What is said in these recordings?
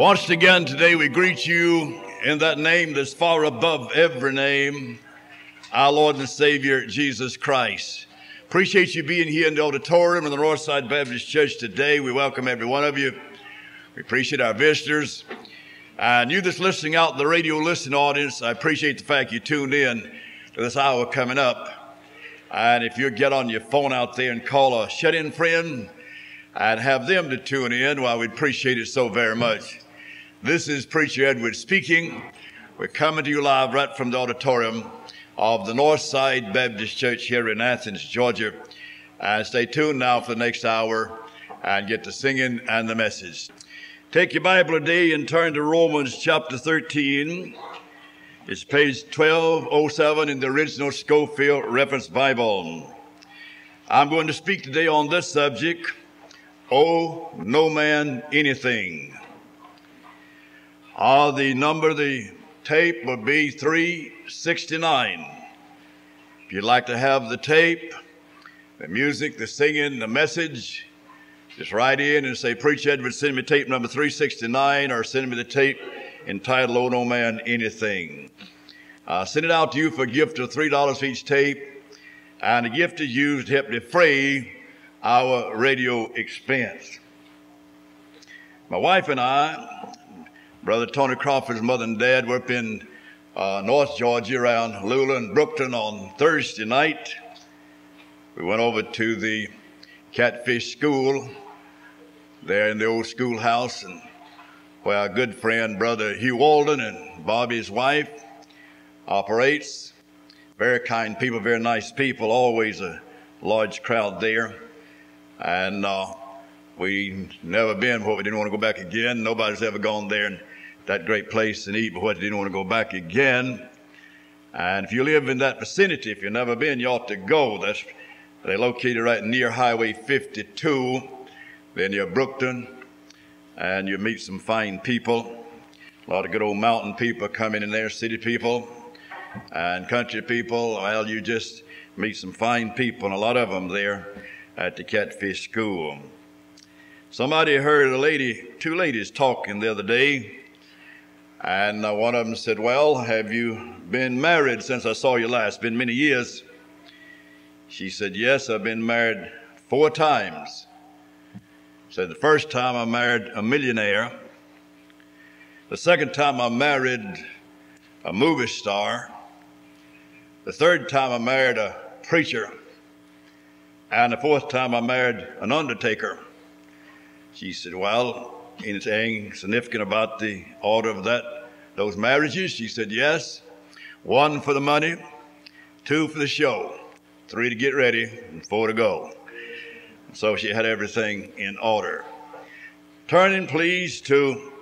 Once again today we greet you in that name that's far above every name, our Lord and Savior Jesus Christ. Appreciate you being here in the auditorium of the Northside Baptist Church today. We welcome every one of you. We appreciate our visitors. Uh, and you that's listening out in the radio listening audience, I appreciate the fact you tuned in to this hour coming up. And if you get on your phone out there and call a shut-in friend and have them to tune in, well, we'd appreciate it so very much. This is Preacher Edwards speaking. We're coming to you live right from the auditorium of the Northside Baptist Church here in Athens, Georgia. And stay tuned now for the next hour and get to singing and the message. Take your Bible today and turn to Romans chapter 13. It's page 1207 in the original Scofield Reference Bible. I'm going to speak today on this subject, Oh, no man anything. Uh, the number of the tape would be 369. If you'd like to have the tape, the music, the singing, the message, just write in and say, Preach Edwards, send me tape number 369 or send me the tape entitled Oh No Man Anything. Uh, send it out to you for a gift of $3 each tape, and the gift is used to help defray our radio expense. My wife and I Brother Tony Crawford's mother and dad were up in uh, North Georgia around Lula and Brookton on Thursday night. We went over to the Catfish School there in the old schoolhouse and where our good friend Brother Hugh Walden and Bobby's wife operates. Very kind people, very nice people, always a large crowd there. And uh, we never been where we didn't want to go back again. Nobody's ever gone there and that great place and eat, but what you didn't want to go back again. And if you live in that vicinity, if you've never been, you ought to go. That's they're located right near Highway 52. Then you're Brookton, and you meet some fine people. A lot of good old mountain people coming in there, city people and country people. Well, you just meet some fine people, and a lot of them there at the Catfish School. Somebody heard a lady, two ladies talking the other day and uh, one of them said, Well, have you been married since I saw you last? Been many years. She said, Yes, I've been married four times. Said, The first time I married a millionaire. The second time I married a movie star. The third time I married a preacher. And the fourth time I married an undertaker. She said, Well, anything significant about the order of that those marriages? She said, Yes. One for the money, two for the show, three to get ready, and four to go. So she had everything in order. Turning, please, to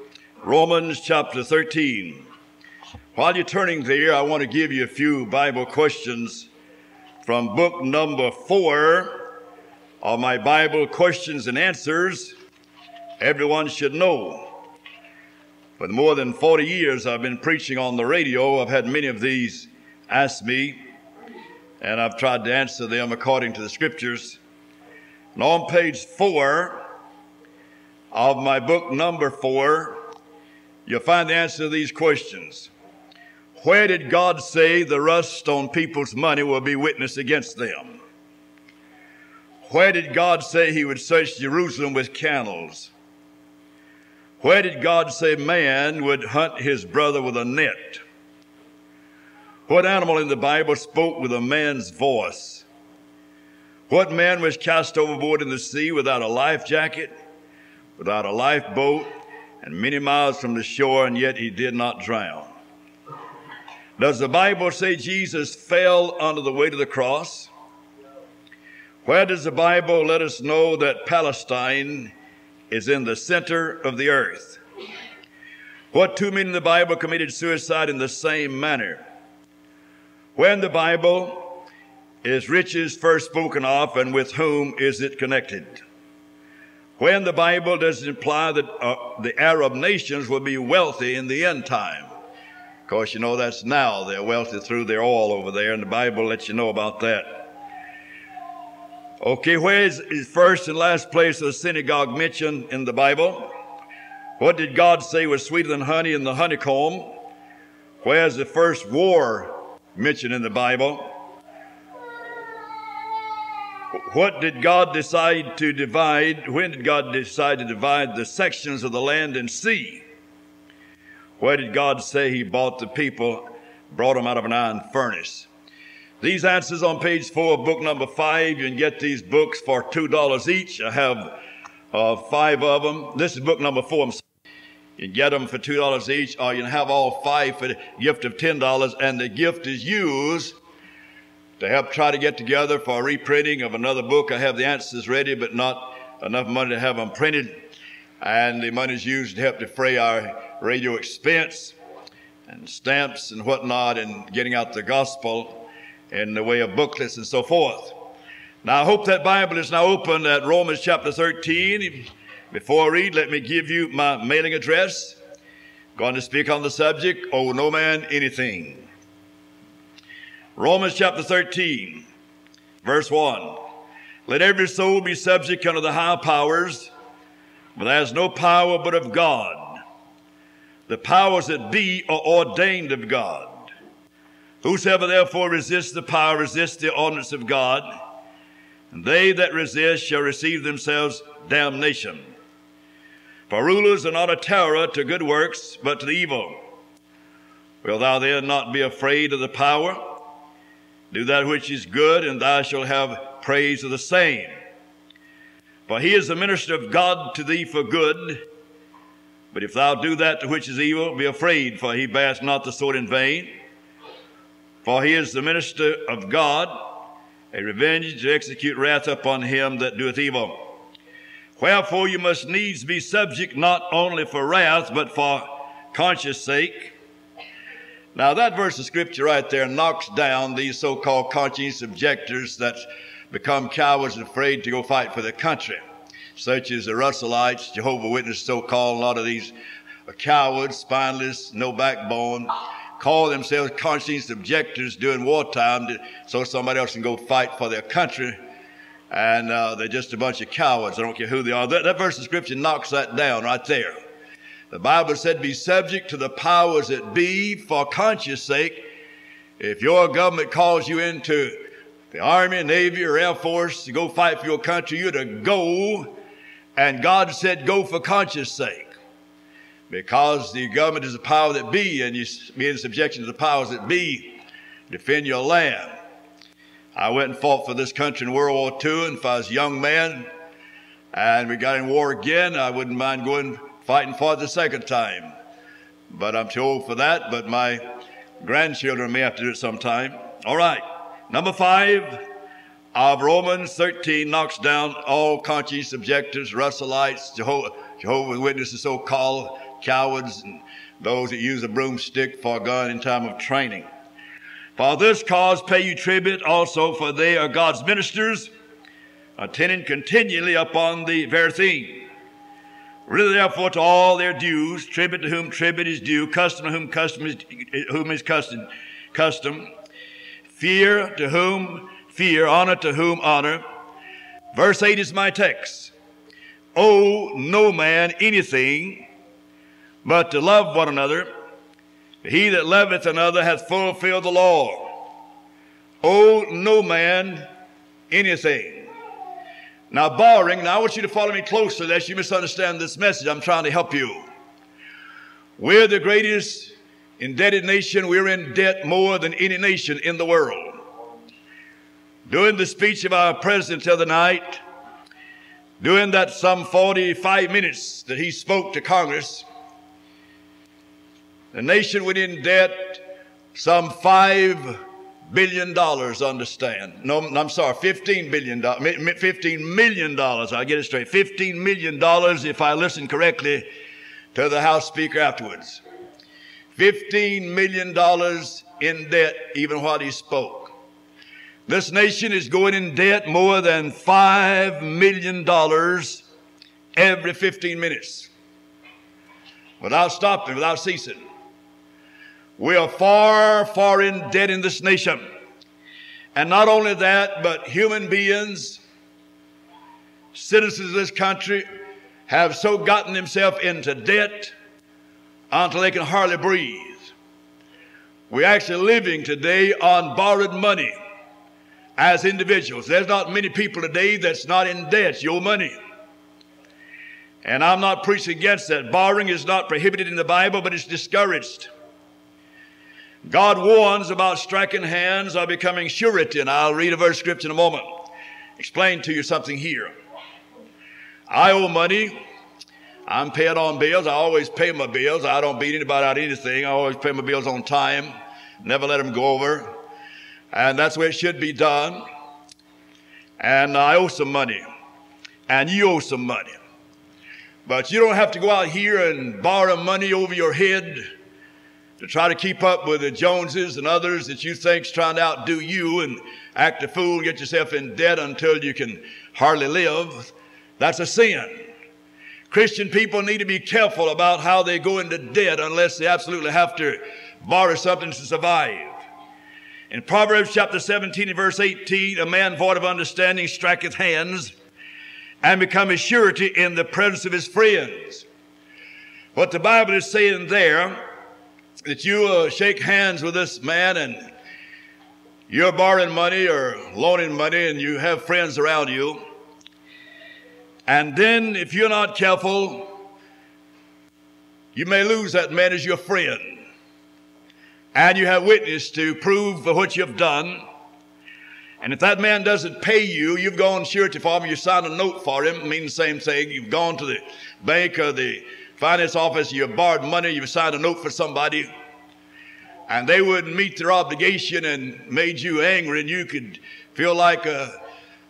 Romans chapter 13. While you're turning there, I want to give you a few Bible questions from book number four of my Bible questions and answers everyone should know. For more than 40 years, I've been preaching on the radio. I've had many of these ask me, and I've tried to answer them according to the scriptures. And on page four of my book, number four, you'll find the answer to these questions. Where did God say the rust on people's money will be witness against them? Where did God say he would search Jerusalem with candles? Where did God say man would hunt his brother with a net? What animal in the Bible spoke with a man's voice? What man was cast overboard in the sea without a life jacket, without a lifeboat, and many miles from the shore, and yet he did not drown? Does the Bible say Jesus fell under the weight of the cross? Where does the Bible let us know that Palestine is in the center of the earth. What two men in the Bible committed suicide in the same manner? When the Bible is riches first spoken of, and with whom is it connected? When the Bible does imply that uh, the Arab nations will be wealthy in the end time. Of course, you know that's now. They're wealthy through their oil over there, and the Bible lets you know about that. Okay, where is, is first and last place of the synagogue mentioned in the Bible? What did God say was sweeter than honey in the honeycomb? Where's the first war mentioned in the Bible? What did God decide to divide? When did God decide to divide the sections of the land and sea? Where did God say He bought the people, brought them out of an iron furnace? These answers on page four of book number five. You can get these books for $2 each. I have uh, five of them. This is book number four. You can get them for $2 each, or you can have all five for the gift of $10, and the gift is used to help try to get together for a reprinting of another book. I have the answers ready, but not enough money to have them printed. And the money is used to help defray our radio expense and stamps and whatnot and getting out the gospel in the way of booklets and so forth. Now, I hope that Bible is now open at Romans chapter 13. Before I read, let me give you my mailing address. Going to speak on the subject, Oh, no man anything. Romans chapter 13, verse 1. Let every soul be subject unto the high powers, for there is no power but of God. The powers that be are ordained of God. Whosoever therefore resists the power resists the ordinance of God, and they that resist shall receive themselves damnation. For rulers are not a terror to good works, but to the evil. Will thou then not be afraid of the power? Do that which is good, and thou shalt have praise of the same. For he is the minister of God to thee for good. But if thou do that which is evil, be afraid, for he bears not the sword in vain. For he is the minister of God, a revenger to execute wrath upon him that doeth evil. Wherefore you must needs be subject not only for wrath, but for conscience sake. Now that verse of scripture right there knocks down these so-called conscience objectors that become cowards and afraid to go fight for their country, such as the Russellites, Jehovah Witnesses, so-called, a lot of these cowards, spineless, no backbone, call themselves conscience objectors during wartime to, so somebody else can go fight for their country. And uh, they're just a bunch of cowards. I don't care who they are. That, that verse of scripture knocks that down right there. The Bible said, be subject to the powers that be for conscience sake. If your government calls you into the Army, Navy, or Air Force to go fight for your country, you're to go. And God said, go for conscience sake because the government is a power that be, and you be in subjection to the powers that be, defend your land. I went and fought for this country in World War II, and if I was a young man and we got in war again, I wouldn't mind going fighting for it the second time. But I'm too old for that, but my grandchildren may have to do it sometime. All right, number five of Romans 13 knocks down all conscience objectors, Russellites, Jehovah, Jehovah's Witnesses, so called, cowards and those that use a broomstick for a gun in time of training. For this cause pay you tribute also, for they are God's ministers, attending continually upon the very thing. Render therefore to all their dues, tribute to whom tribute is due, custom to whom custom is, whom is custom, custom, fear to whom fear, honor to whom honor. Verse 8 is my text. Owe no man anything but to love one another. He that loveth another hath fulfilled the law. Owe no man anything. Now, barring, now I want you to follow me closely lest you misunderstand this message. I'm trying to help you. We're the greatest indebted nation. We're in debt more than any nation in the world. During the speech of our president the other night, during that some 45 minutes that he spoke to Congress, the nation went in debt some $5 billion, understand. No, I'm sorry, $15 billion, $15 million, I'll get it straight. $15 million if I listen correctly to the House Speaker afterwards. $15 million in debt even while he spoke. This nation is going in debt more than $5 million every 15 minutes without stopping, without ceasing. We are far, far in debt in this nation. And not only that, but human beings, citizens of this country, have so gotten themselves into debt until they can hardly breathe. We're actually living today on borrowed money as individuals. There's not many people today that's not in debt, your money. And I'm not preaching against that. Borrowing is not prohibited in the Bible, but it's discouraged. God warns about striking hands or becoming surety, and I'll read a verse scripture in a moment. Explain to you something here. I owe money. I'm paying on bills. I always pay my bills. I don't beat anybody out anything. I always pay my bills on time. Never let them go over. And that's way it should be done. And I owe some money. And you owe some money. But you don't have to go out here and borrow money over your head to try to keep up with the Joneses and others that you think's trying to outdo you and act a fool, get yourself in debt until you can hardly live. That's a sin. Christian people need to be careful about how they go into debt unless they absolutely have to borrow something to survive. In Proverbs chapter 17 and verse 18, a man void of understanding striketh hands and become a surety in the presence of his friends. What the Bible is saying there, that you uh, shake hands with this man and you're borrowing money or loaning money and you have friends around you. And then, if you're not careful, you may lose that man as your friend. And you have witness to prove for what you've done. And if that man doesn't pay you, you've gone surety for him, you signed a note for him, mean the same thing. You've gone to the bank or the finance office, you've borrowed money, you've signed a note for somebody, and they wouldn't meet their obligation and made you angry, and you could feel like uh,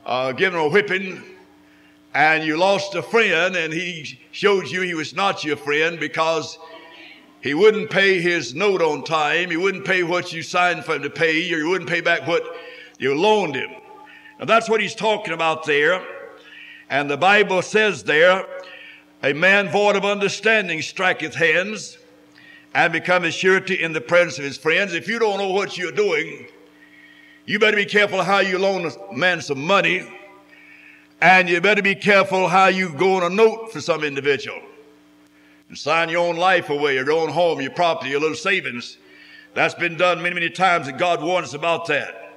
uh, giving a whipping and you lost a friend and he showed you he was not your friend because he wouldn't pay his note on time, he wouldn't pay what you signed for him to pay, or he wouldn't pay back what you loaned him. Now that's what he's talking about there. And the Bible says there, a man void of understanding striketh hands and becometh surety in the presence of his friends. If you don't know what you're doing, you better be careful how you loan a man some money and you better be careful how you go on a note for some individual and sign your own life away, your own home, your property, your little savings. That's been done many, many times, and God warned us about that.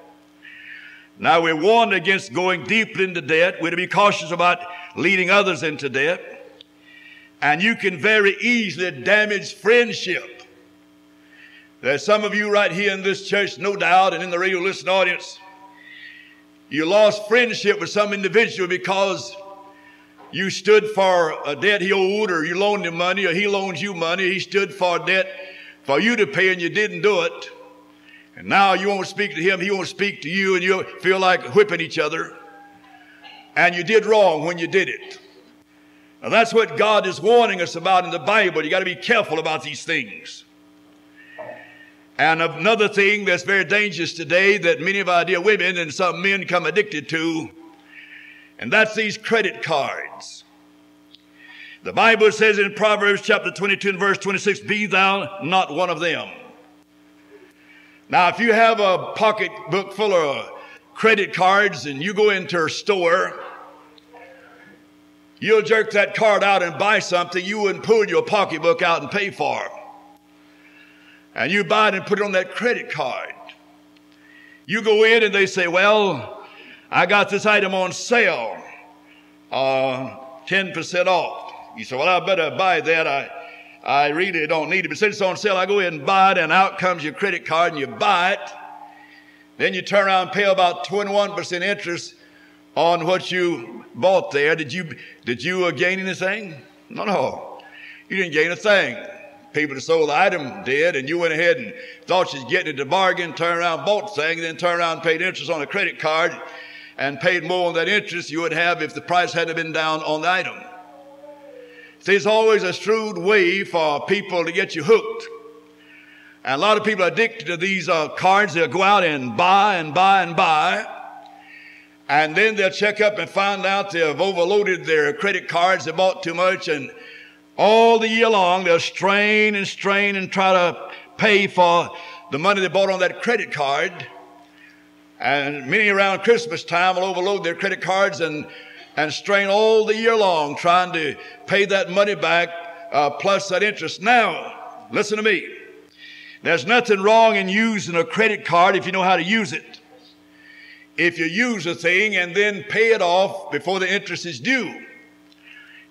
Now we're warned against going deeply into debt. We're to be cautious about leading others into debt. And you can very easily damage friendship. There's some of you right here in this church, no doubt, and in the radio listening audience, you lost friendship with some individual because you stood for a debt he owed, or you loaned him money, or he loaned you money. He stood for a debt for you to pay, and you didn't do it. And now you won't speak to him, he won't speak to you, and you feel like whipping each other. And you did wrong when you did it. Now that's what God is warning us about in the Bible. You got to be careful about these things. And another thing that's very dangerous today that many of our dear women and some men come addicted to, and that's these credit cards. The Bible says in Proverbs chapter 22 and verse 26, Be thou not one of them. Now, if you have a pocketbook full of credit cards and you go into a store, you'll jerk that card out and buy something you wouldn't pull your pocketbook out and pay for and you buy it and put it on that credit card. You go in and they say, Well, I got this item on sale, uh, 10% off. You say, Well, I better buy that. I, I really don't need it. But since it's on sale, I go in and buy it, and out comes your credit card and you buy it. Then you turn around and pay about 21% interest on what you bought there. Did you, did you uh, gain anything? No, no. You didn't gain a thing people that sold the item did, and you went ahead and thought you was getting it to bargain, turned around, bought the thing, then turned around and paid interest on a credit card and paid more on that interest you would have if the price hadn't been down on the item. See, it's always a shrewd way for people to get you hooked. And a lot of people are addicted to these uh, cards. They'll go out and buy and buy and buy. And then they'll check up and find out they've overloaded their credit cards. They bought too much and all the year long, they'll strain and strain and try to pay for the money they bought on that credit card. And many around Christmas time will overload their credit cards and and strain all the year long trying to pay that money back uh, plus that interest. Now, listen to me. There's nothing wrong in using a credit card if you know how to use it. If you use a thing and then pay it off before the interest is due.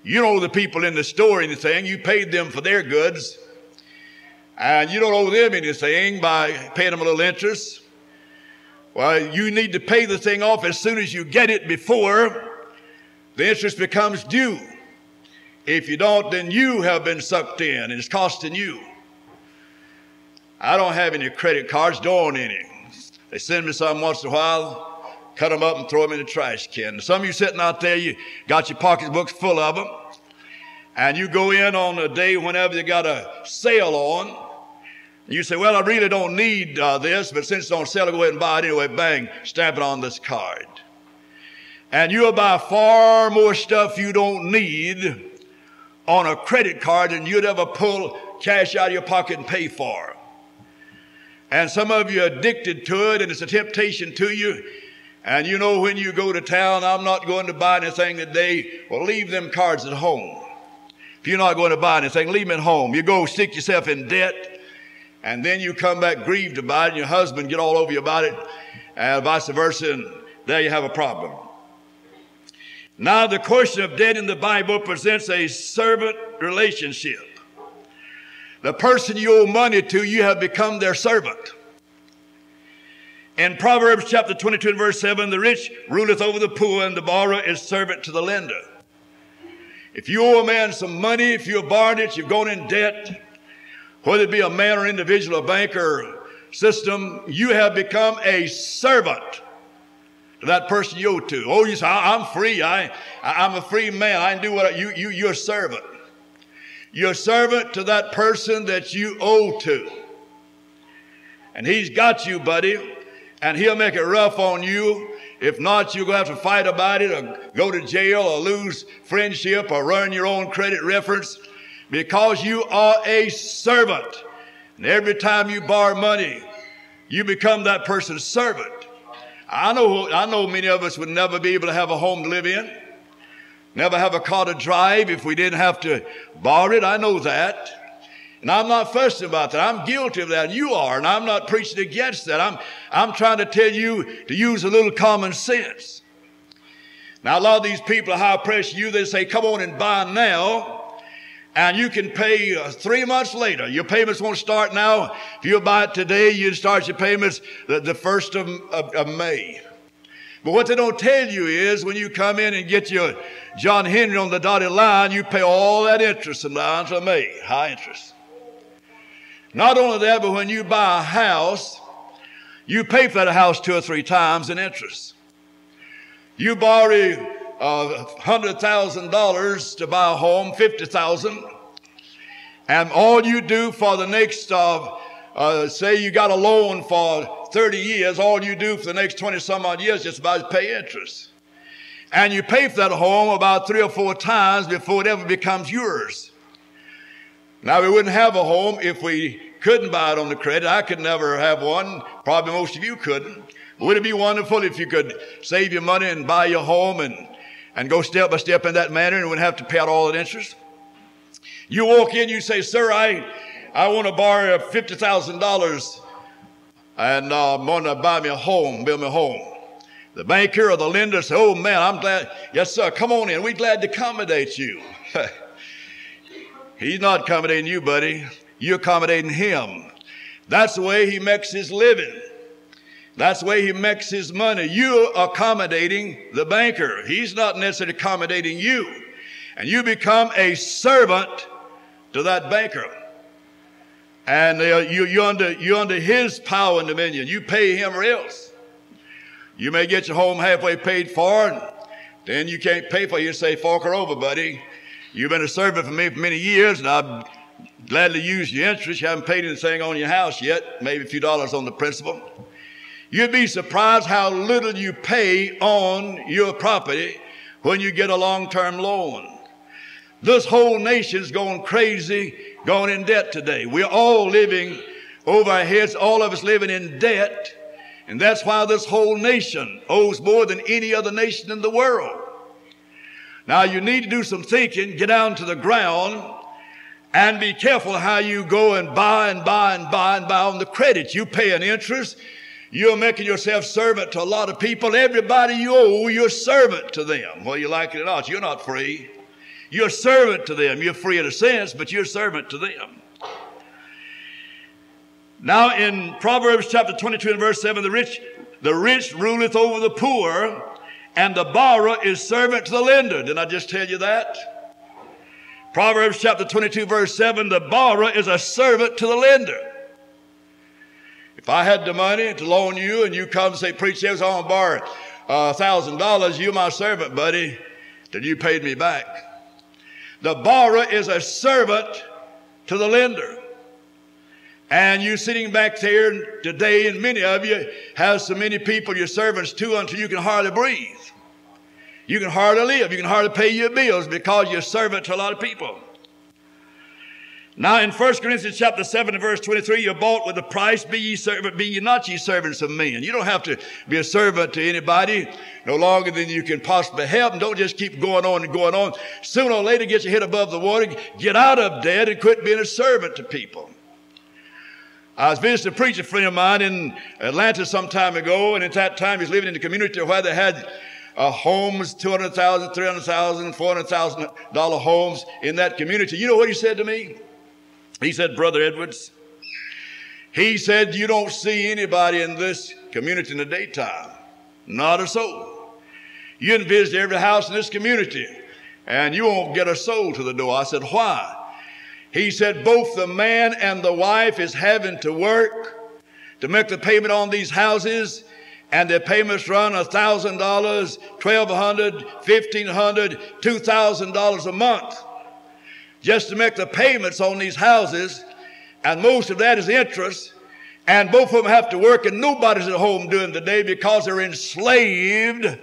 You know the people in the store anything, you paid them for their goods, and you don't owe them anything by paying them a little interest. Well, you need to pay the thing off as soon as you get it before the interest becomes due. If you don't, then you have been sucked in and it's costing you. I don't have any credit cards, don't any. They send me some once in a while, cut them up and throw them in the trash can. Some of you sitting out there, you got your pocketbooks full of them, and you go in on a day whenever you got a sale on. You say, well, I really don't need uh, this, but since it's on sale, I'll go ahead and buy it anyway. Bang, stamp it on this card. And you'll buy far more stuff you don't need on a credit card than you'd ever pull cash out of your pocket and pay for. And some of you are addicted to it and it's a temptation to you. And you know when you go to town, I'm not going to buy anything today. Well, leave them cards at home. If you're not going to buy anything, leave them at home. You go stick yourself in debt and then you come back grieved about it and your husband get all over you about it and vice versa and there you have a problem. Now the question of debt in the Bible presents a servant relationship. The person you owe money to, you have become their servant. In Proverbs chapter 22 and verse 7, the rich ruleth over the poor, and the borrower is servant to the lender. If you owe a man some money, if you're borrowed it, you've gone in debt, whether it be a man or individual, a bank or system, you have become a servant to that person you owe to. Oh, you say, I'm free. I, I'm a free man. I can do what I, you, you, you're a servant. You're a servant to that person that you owe to. And he's got you, buddy, and he'll make it rough on you. If not, you're going to have to fight about it or go to jail or lose friendship or run your own credit reference because you are a servant. And every time you borrow money, you become that person's servant. I know, I know many of us would never be able to have a home to live in. Never have a car to drive if we didn't have to borrow it. I know that. And I'm not fussing about that. I'm guilty of that. And you are. And I'm not preaching against that. I'm, I'm trying to tell you to use a little common sense. Now, a lot of these people are high pressure you. They say, come on and buy now. And you can pay uh, three months later. Your payments won't start now. If you buy it today, you start your payments the, the first of, of, of May. But what they don't tell you is when you come in and get your John Henry on the dotted line, you pay all that interest and line to May, high interest. Not only that, but when you buy a house, you pay for that house two or three times in interest. You borrow uh, $100,000 to buy a home, 50000 and all you do for the next, uh, uh, say you got a loan for 30 years, all you do for the next 20 some odd years is just about pay interest. And you pay for that home about three or four times before it ever becomes yours. Now, we wouldn't have a home if we couldn't buy it on the credit. I could never have one. Probably most of you couldn't. Would it be wonderful if you could save your money and buy your home and, and go step by step in that manner and wouldn't have to pay out all that interest? You walk in, you say, Sir, I, I want to borrow $50,000 and uh, I'm going to buy me a home, build me a home. The banker or the lender says, Oh man, I'm glad. Yes, sir, come on in. We're glad to accommodate you. He's not accommodating you, buddy. You're accommodating him. That's the way he makes his living. That's the way he makes his money. You're accommodating the banker. He's not necessarily accommodating you. And you become a servant to that banker and uh, you, you're, under, you're under his power and dominion. You pay him or else. You may get your home halfway paid for, and then you can't pay for it. You say, fork her over, buddy. You've been a servant for me for many years, and I'd gladly use your interest. You haven't paid anything on your house yet, maybe a few dollars on the principal. You'd be surprised how little you pay on your property when you get a long-term loan. This whole nation's going crazy going in debt today. We're all living over our heads, all of us living in debt. And that's why this whole nation owes more than any other nation in the world. Now you need to do some thinking, get down to the ground, and be careful how you go and buy and buy and buy and buy on the credit. You pay an interest. You're making yourself servant to a lot of people. Everybody you owe, you're servant to them, whether you like it or not. You're not free. You're servant to them. You're free in a sense, but you're servant to them. Now in Proverbs chapter 22 and verse 7, the rich, the rich ruleth over the poor, and the borrower is servant to the lender. Didn't I just tell you that? Proverbs chapter 22 verse 7, the borrower is a servant to the lender. If I had the money to loan you and you come and say, preach, I was on borrow a thousand dollars, you my servant, buddy, till you paid me back. The borrower is a servant to the lender. And you're sitting back there today, and many of you have so many people you're servants to until you can hardly breathe. You can hardly live. You can hardly pay your bills because you're servant to a lot of people. Now in 1 Corinthians chapter 7 and verse 23, you're bought with a price, be ye servant, be ye not ye servants of men. You don't have to be a servant to anybody no longer than you can possibly help. And don't just keep going on and going on. Sooner or later, get your head above the water, get out of debt and quit being a servant to people. I was visiting a preacher friend of mine in Atlanta some time ago, and at that time he was living in a community where they had uh, homes, $200,000, $300,000, $400,000 homes in that community. You know what he said to me? He said, Brother Edwards, he said, You don't see anybody in this community in the daytime. Not a soul. You visit every house in this community, and you won't get a soul to the door. I said, Why? He said both the man and the wife is having to work to make the payment on these houses and their payments run $1,000, $1,200, $1,500, $2,000 a month just to make the payments on these houses. And most of that is interest. And both of them have to work and nobody's at home during the day because they're enslaved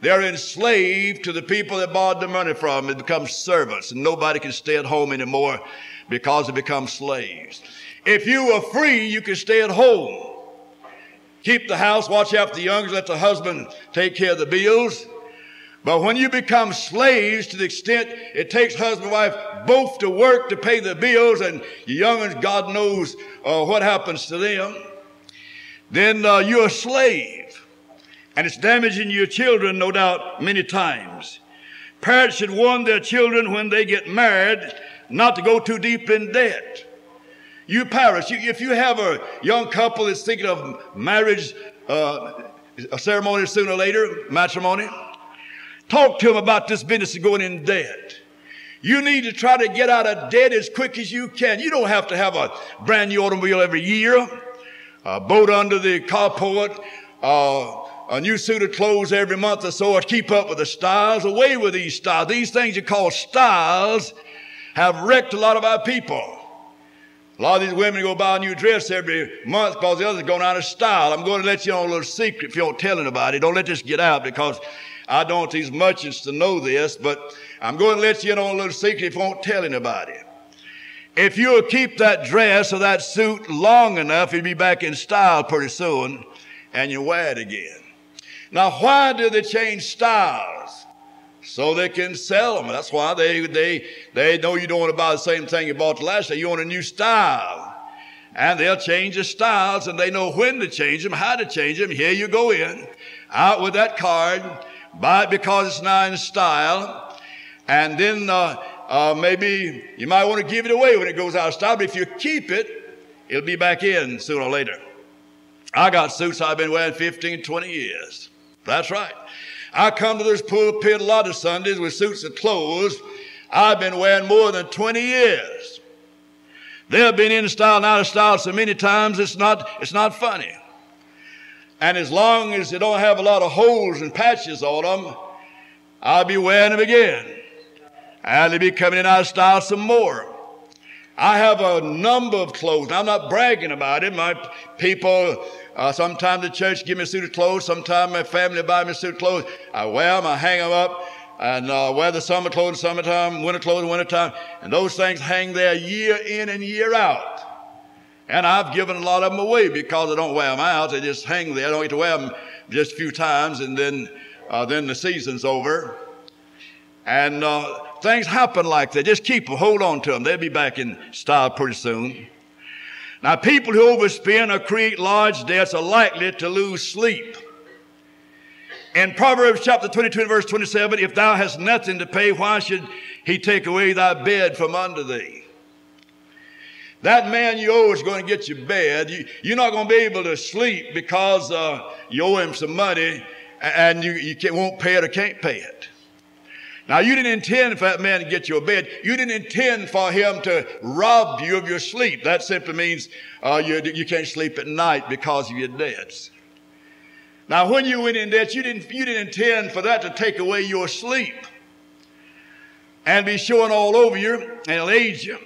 they're enslaved to the people that borrowed the money from. It becomes servants, and nobody can stay at home anymore because they become slaves. If you were free, you could stay at home. Keep the house, watch after the youngers, let the husband take care of the bills. But when you become slaves to the extent it takes husband and wife both to work to pay the bills, and your youngers, God knows uh, what happens to them, then uh, you're a slave. And it's damaging your children, no doubt, many times. Parents should warn their children when they get married not to go too deep in debt. You parents, you, if you have a young couple that's thinking of marriage, uh, a ceremony sooner or later, matrimony, talk to them about this business of going in debt. You need to try to get out of debt as quick as you can. You don't have to have a brand new automobile every year, a boat under the carport, uh, a new suit of clothes every month or so to keep up with the styles. Away with these styles. These things you call styles have wrecked a lot of our people. A lot of these women go buy a new dress every month because the others going out of style. I'm going to let you know a little secret if you don't tell anybody. Don't let this get out because I don't want these merchants to know this, but I'm going to let you know a little secret if you won't tell anybody. If you'll keep that dress or that suit long enough, you'll be back in style pretty soon and you'll wear it again. Now, why do they change styles? So they can sell them. That's why they, they, they know you don't want to buy the same thing you bought the last day. You want a new style. And they'll change the styles and they know when to change them, how to change them. Here you go in, out with that card, buy it because it's now in style. And then uh, uh, maybe you might want to give it away when it goes out of style, but if you keep it, it'll be back in sooner or later. I got suits I've been wearing 15, 20 years. That's right. I come to this pulpit a lot of Sundays with suits of clothes I've been wearing more than 20 years. They have been in style and out of style so many times it's not, it's not funny. And as long as they don't have a lot of holes and patches on them, I'll be wearing them again. And they'll be coming in out of style some more. I have a number of clothes. I'm not bragging about it. My people uh, sometimes the church give me a suit of clothes. Sometimes my family buy me a suit of clothes. I wear them, I hang them up, and uh, wear the summer clothes summertime, winter clothes in wintertime. And those things hang there year in and year out. And I've given a lot of them away because I don't wear them out. They just hang there. I don't get to wear them just a few times, and then, uh, then the season's over. And uh, things happen like that. Just keep them, hold on to them. They'll be back in style pretty soon. Now, people who overspend or create large debts are likely to lose sleep. In Proverbs chapter 22 verse 27, if thou hast nothing to pay, why should he take away thy bed from under thee? That man you owe is going to get your bed. You, are not going to be able to sleep because uh, you owe him some money and you, you won't pay it or can't pay it. Now, you didn't intend for that man to get you a bed. You didn't intend for him to rob you of your sleep. That simply means uh, you, you can't sleep at night because of your debts. Now, when you went in debt, you didn't, you didn't intend for that to take away your sleep and be showing all over you and it'll age you.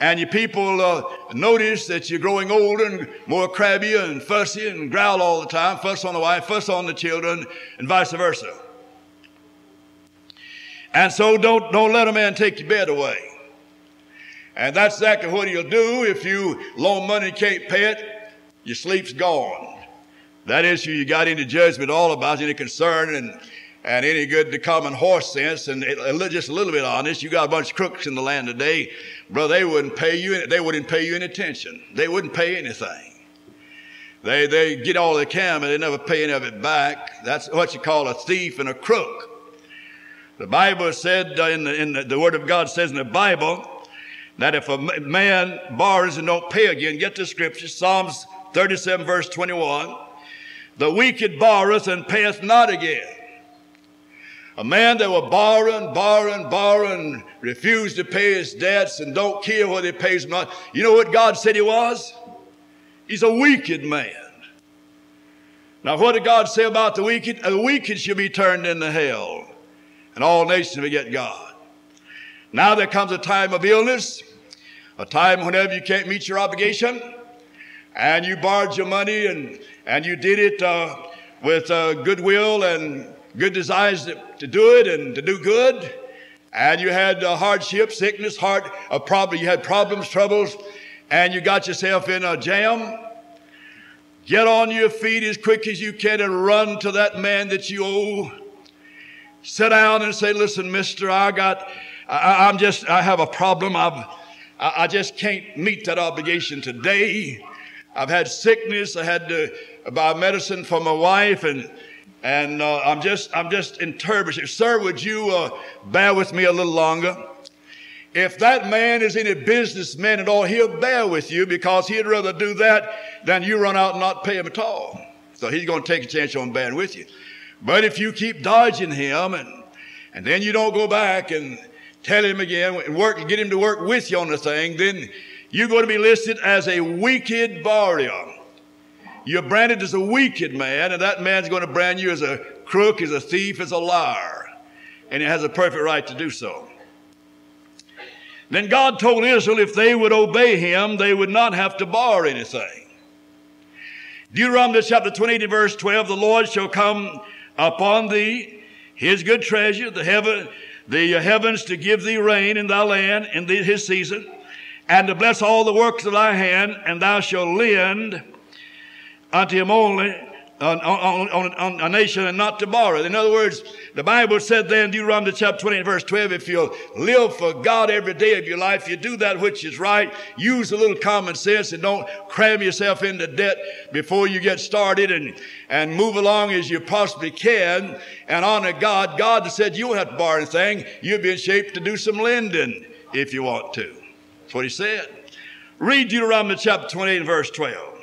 And your people uh, notice that you're growing older and more crabby and fussy and growl all the time, fuss on the wife, fuss on the children, and vice versa. And so don't, don't let a man take your bed away. And that's exactly what he'll do if you loan money and can't pay it, your sleep's gone. That issue you got any judgment all about, any concern and, and any good to common horse sense and it, just a little bit honest. You got a bunch of crooks in the land today. Brother, they wouldn't pay you, they wouldn't pay you any attention. They wouldn't pay anything. They, they get all they can, but they never pay any of it back. That's what you call a thief and a crook. The Bible said uh, in, the, in the, the Word of God says in the Bible that if a man borrows and don't pay again, get the scripture, Psalms 37 verse 21, the wicked borroweth and payeth not again. A man that will borrow and borrow and borrow and refuse to pay his debts and don't care whether he pays them not. You know what God said he was? He's a wicked man. Now, what did God say about the wicked? The wicked shall be turned into hell and all nations forget God. Now there comes a time of illness, a time whenever you can't meet your obligation, and you borrowed your money and, and you did it uh, with uh, goodwill and good desires to, to, do it and to do good, and you had uh, hardship, sickness, heart, a problem, you had problems, troubles, and you got yourself in a jam. Get on your feet as quick as you can and run to that man that you owe sit down and say, listen, mister, I got, I, am just, I have a problem. I've, I just can't meet that obligation today. I've had sickness. I had to buy medicine for my wife and, and uh, I'm just, I'm just in turbulence. Sir, would you uh, bear with me a little longer? If that man is any businessman at all, he'll bear with you because he'd rather do that than you run out and not pay him at all. So he's going to take a chance on bearing with you. But if you keep dodging him and, and then you don't go back and tell him again and work and get him to work with you on the thing, then you're going to be listed as a wicked borrower. You're branded as a wicked man, and that man's going to brand you as a crook, as a thief, as a liar. And he has a perfect right to do so. Then God told Israel if they would obey him, they would not have to borrow anything. Deuteronomy chapter 28, verse 12, the Lord shall come upon thee his good treasure, the heaven, the heavens to give thee rain in thy land in the, his season, and to bless all the works of thy hand, and thou shalt lend unto him only on, on, on, on, a nation and not to borrow. In other words, the Bible said there in Deuteronomy chapter 20 and verse 12, if you live for God every day of your life, you do that which is right, use a little common sense and don't cram yourself into debt before you get started and, and move along as you possibly can and honor God. God said you don't have to borrow anything. You'll be in shape to do some lending if you want to. That's what he said. Read Deuteronomy chapter 28 and verse 12.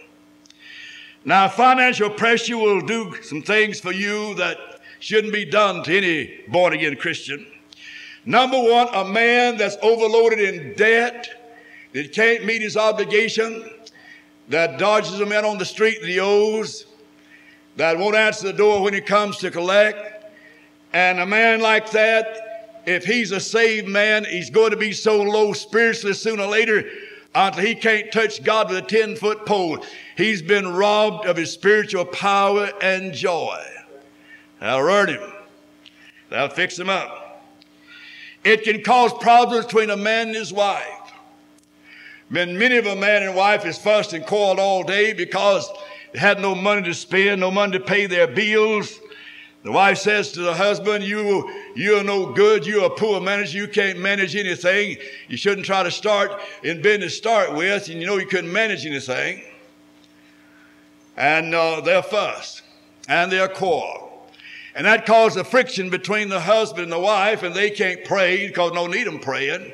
Now, financial pressure will do some things for you that shouldn't be done to any born again Christian. Number one, a man that's overloaded in debt, that can't meet his obligation, that dodges a man on the street that he owes, that won't answer the door when he comes to collect. And a man like that, if he's a saved man, he's going to be so low spiritually sooner or later until he can't touch God with a 10 foot pole. He's been robbed of his spiritual power and joy. That'll hurt him. That'll fix him up. It can cause problems between a man and his wife. Been many of a man and wife is fussed and quarreled all day because they had no money to spend, no money to pay their bills. The wife says to the husband, you, you're no good. You're a poor manager. You can't manage anything. You shouldn't try to start in business start with, and you know you couldn't manage anything. And uh, they're fuss and they're quarrel. And that causes a friction between the husband and the wife, and they can't pray because no need them praying.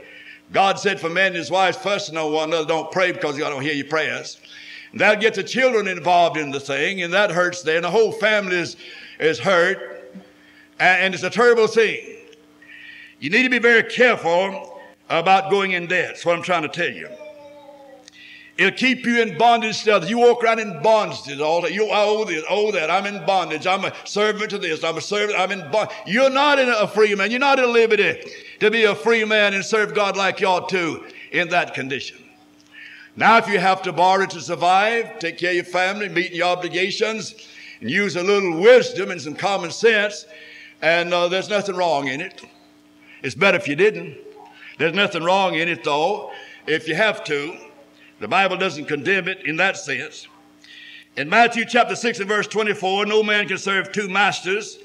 God said for men and his wives fussing on one another, don't pray because God don't hear your prayers. And that'll get the children involved in the thing, and that hurts there, and the whole family is, is hurt. And, and it's a terrible thing. You need to be very careful about going in debt. That's what I'm trying to tell you. It'll keep you in bondage to others. You walk around in bondage all day. You owe this, owe that. I'm in bondage. I'm a servant to this. I'm a servant. I'm in bondage. You're not in a free man. You're not at liberty to be a free man and serve God like you ought to in that condition. Now, if you have to borrow to survive, take care of your family, meet your obligations, and use a little wisdom and some common sense, and uh, there's nothing wrong in it. It's better if you didn't. There's nothing wrong in it, though, if you have to. The Bible doesn't condemn it in that sense. In Matthew chapter 6 and verse 24, no man can serve two masters.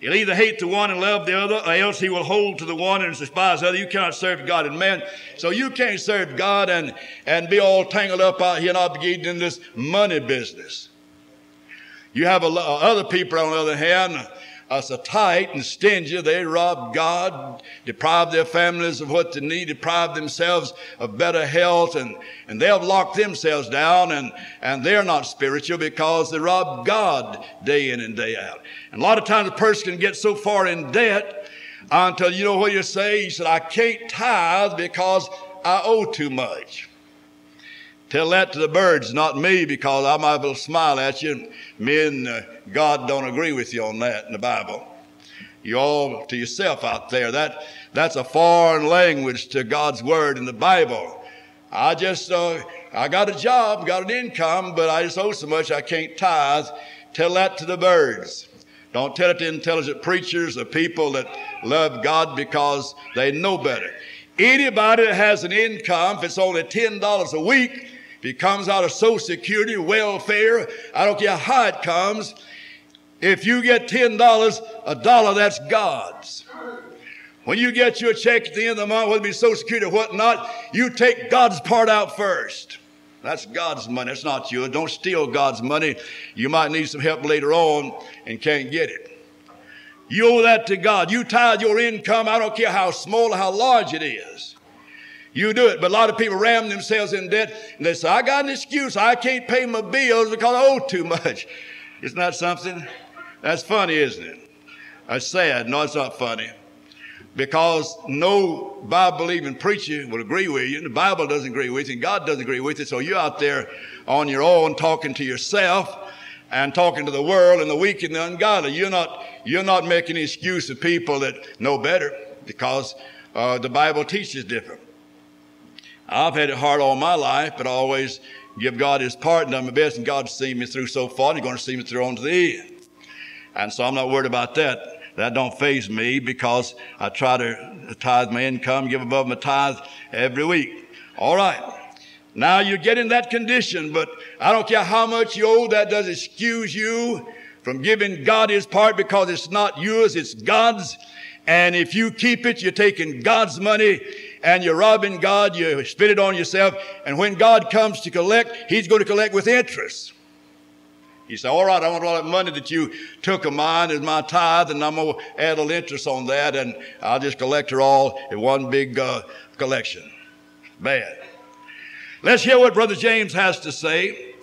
He'll either hate the one and love the other, or else he will hold to the one and despise the other. You cannot serve God and man. So you can't serve God and, and be all tangled up out here and obligated in this money business. You have a, uh, other people, on the other hand, are so tight and stingy, they rob God, deprive their families of what they need, deprive themselves of better health, and, and they'll lock themselves down, and, and they're not spiritual because they rob God day in and day out. And a lot of times a person can get so far in debt until you know what you say? He said, I can't tithe because I owe too much. Tell that to the birds, not me, because I might will smile at you. Me and uh, God don't agree with you on that in the Bible. You all to yourself out there. That that's a foreign language to God's word in the Bible. I just uh, I got a job, got an income, but I just owe so much I can't tithe. Tell that to the birds. Don't tell it to intelligent preachers or people that love God because they know better. Anybody that has an income, if it's only $10 a week, if it comes out of Social Security, welfare, I don't care how it comes. If you get $10, a dollar, that's God's. When you get your check at the end of the month, whether it be Social Security or whatnot, you take God's part out first. That's God's money. It's not yours. Don't steal God's money. You might need some help later on and can't get it. You owe that to God. You tithe your income. I don't care how small or how large it is. You do it. But a lot of people ram themselves in debt and they say, I got an excuse. I can't pay my bills because I owe too much. Isn't that something? That's funny, isn't it? That's sad. No, it's not funny. Because no Bible believing preacher will agree with you. The Bible doesn't agree with you, and God doesn't agree with you. So you're out there on your own talking to yourself and talking to the world and the weak and the ungodly. You're not, you're not making excuse of people that know better because uh, the Bible teaches different. I've had it hard all my life, but I always give God his part and done my best, and God's seen me through so far, and he's going to see me through on to the end. And so I'm not worried about that. That don't faze me because I try to tithe my income, give above my tithe every week. All right. Now you get in that condition, but I don't care how much you owe, that doesn't excuse you from giving God his part because it's not yours, it's God's. And if you keep it, you're taking God's money and you're robbing God, you spit it on yourself. And when God comes to collect, He's going to collect with interest. You say, all right, I want all that money that you took of mine as my tithe, and I'm going to add a little interest on that, and I'll just collect it all in one big uh, collection. Bad. Let's hear what Brother James has to say.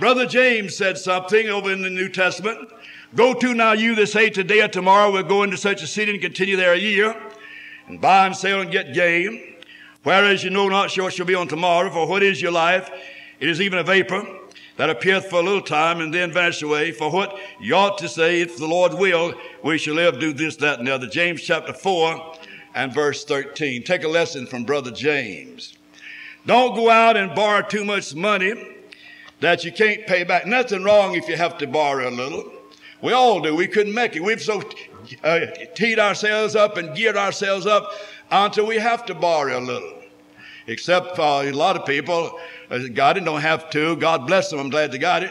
Brother James said something over in the New Testament. Go to now you that say today or tomorrow we'll go into such a city and continue there a year and buy and sell and get gain. Whereas you know not what shall be on tomorrow, for what is your life? It is even a vapor that appeareth for a little time and then vanisheth away. For what you ought to say, if the Lord will, we shall live, do this, that, and the other. James chapter 4 and verse 13. Take a lesson from Brother James. Don't go out and borrow too much money that you can't pay back. Nothing wrong if you have to borrow a little. We all do. We couldn't make it. We've so uh, teed ourselves up and geared ourselves up until we have to borrow a little. Except a lot of people, uh, got it, don't have to. God bless them. I'm glad they got it.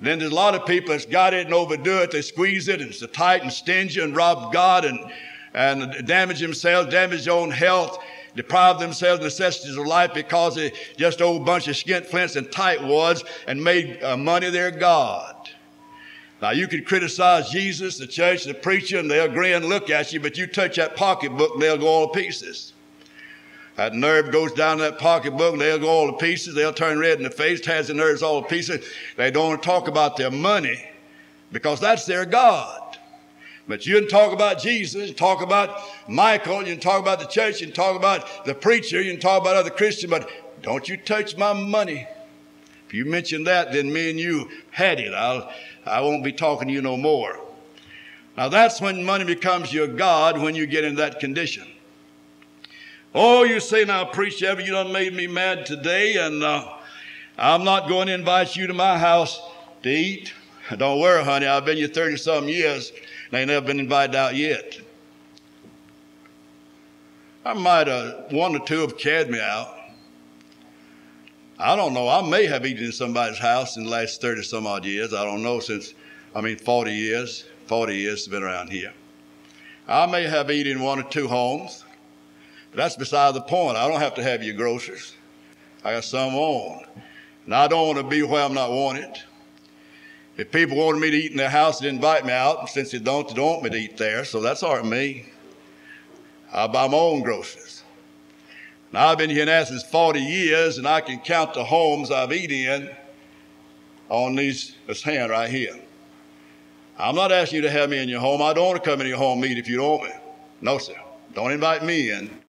then there's a lot of people that's got it and overdo it. They squeeze it and it's tight and stingy and rob God and, and damage themselves, damage their own health, deprive themselves of necessities of life because they just old bunch of skint flints and tight wads and made uh, money their God. Now you can criticize Jesus, the church, the preacher, and they'll grin and look at you, but you touch that pocketbook and they'll go all to pieces. That nerve goes down that pocketbook, they'll go all to pieces. They'll turn red in the face, has the nerves all to pieces. They don't want to talk about their money because that's their God. But you can talk about Jesus, you talk about Michael, you can talk about the church, you can talk about the preacher, you can talk about other Christians, but don't you touch my money. If you mention that, then me and you had it. I'll, I won't be talking to you no more. Now that's when money becomes your God when you get in that condition. Oh, you say now, preacher, ever you done made me mad today, and uh, I'm not going to invite you to my house to eat. Don't worry, honey, I've been here 30 some years, and I ain't never been invited out yet. I might have, one or two have carried me out. I don't know. I may have eaten in somebody's house in the last 30 some odd years. I don't know since, I mean, 40 years. 40 years been around here. I may have eaten in one or two homes. But that's beside the point. I don't have to have your groceries. I got some on. And I don't want to be where I'm not wanted. If people wanted me to eat in their house, they'd invite me out. Since they don't, they don't want me to eat there. So that's all right with me. I buy my own groceries. Now I've been here in Athens 40 years, and I can count the homes I've eaten in on these, this hand right here. I'm not asking you to have me in your home. I don't want to come in your home eat if you don't want me. No, sir. Don't invite me in.